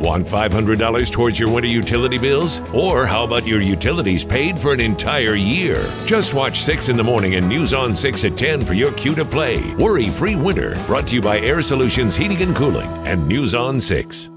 Want $500 towards your winter utility bills? Or how about your utilities paid for an entire year? Just watch 6 in the morning and News on 6 at 10 for your cue to play. Worry free winter. Brought to you by Air Solutions Heating and Cooling and News on 6.